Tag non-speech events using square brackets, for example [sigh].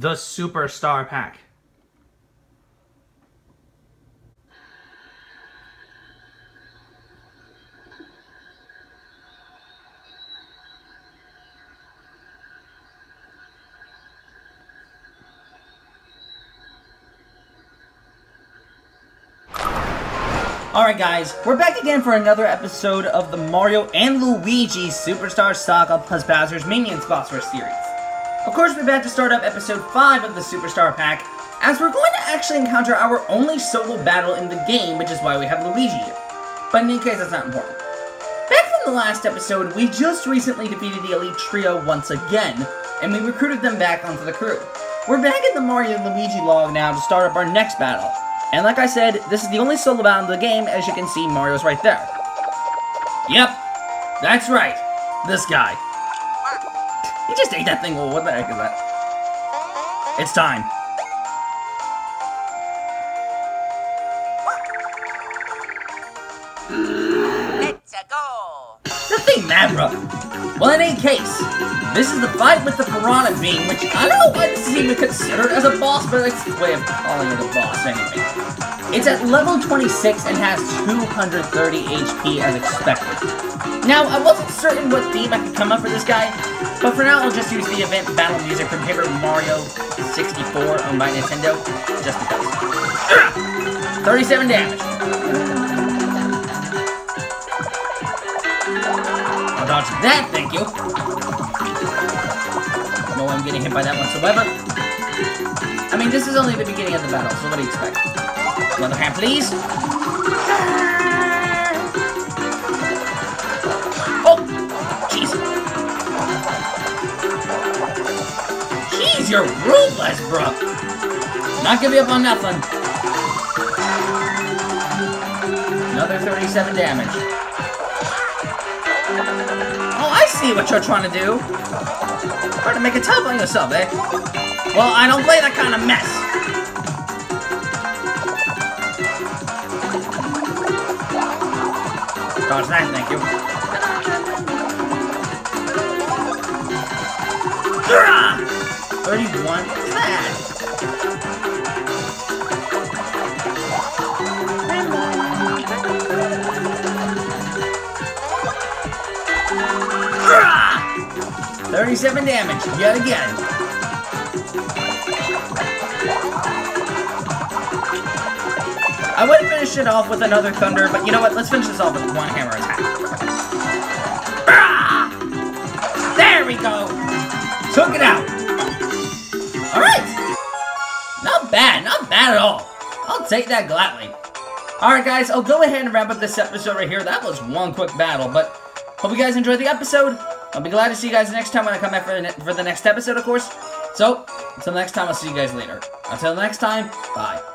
the Superstar Pack. Alright guys, we're back again for another episode of the Mario and Luigi Superstar Saga plus Bowser's Minions Boss series. Of course, we're back to start up episode 5 of the Superstar Pack, as we're going to actually encounter our only solo battle in the game, which is why we have Luigi here. But in any case, that's not important. Back from the last episode, we just recently defeated the Elite Trio once again, and we recruited them back onto the crew. We're back in the Mario Luigi log now to start up our next battle, and like I said, this is the only solo battle in the game, as you can see, Mario's right there. Yep, that's right, this guy. He just ate that thing, well, what the heck is that? It's time. That thing mad. Well, in any case, this is the fight with the Piranha Bean, which I don't know why this is even considered as a boss, but it's the way of calling it a boss anyway. It's at level 26 and has 230 HP as expected. Now, I wasn't certain what theme I could come up for this guy, but for now I'll just use the event battle music from Paper Mario 64 on my Nintendo, just because. Ugh! [coughs] 37 damage. That, thank you. No one getting hit by that whatsoever. I mean, this is only the beginning of the battle, so what do you expect? Another hand, please. Oh! Jeez. Jeez, you're ruthless, bro. Not gonna be up on nothing. Another 37 damage. Oh, I see what you're trying to do. Trying to make a tough on yourself, eh? Well, I don't play that kind of mess. Dodge that, thank you. 31? What's that? 37 damage, yet again. I would finish it off with another thunder, but you know what? Let's finish this off with one hammer attack. There we go! Took it out! Alright! Not bad, not bad at all. I'll take that gladly. Alright guys, I'll go ahead and wrap up this episode right here. That was one quick battle, but hope you guys enjoyed the episode. I'll be glad to see you guys next time when I come back for the, for the next episode, of course. So, until next time, I'll see you guys later. Until next time, bye.